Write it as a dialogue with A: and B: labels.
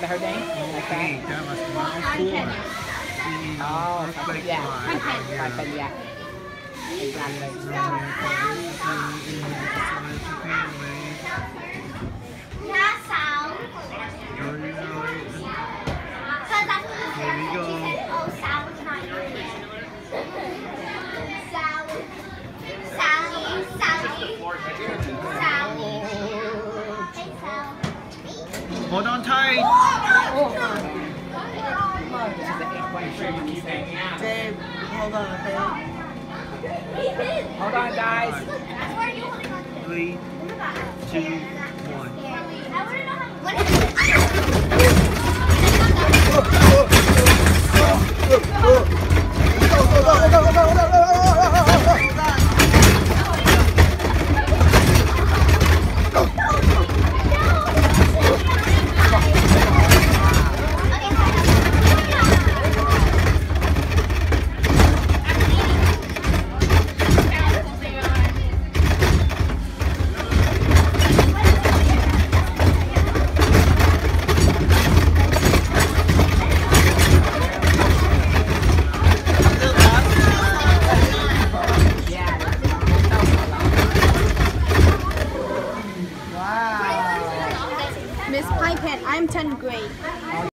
A: with her name? Like that?
B: That was mouthful.
A: Oh,
B: Earthquake
A: yeah.
B: Live.
A: But yeah. Exactly.
C: Lá sáu. Cause that's what the
B: Here we go. Hold on tight.
D: Dave, hold on, okay?
A: Hold on, guys.
C: That's where you holding on to.
B: Three, two,
D: Miss Pie Pen, I'm 10th grade.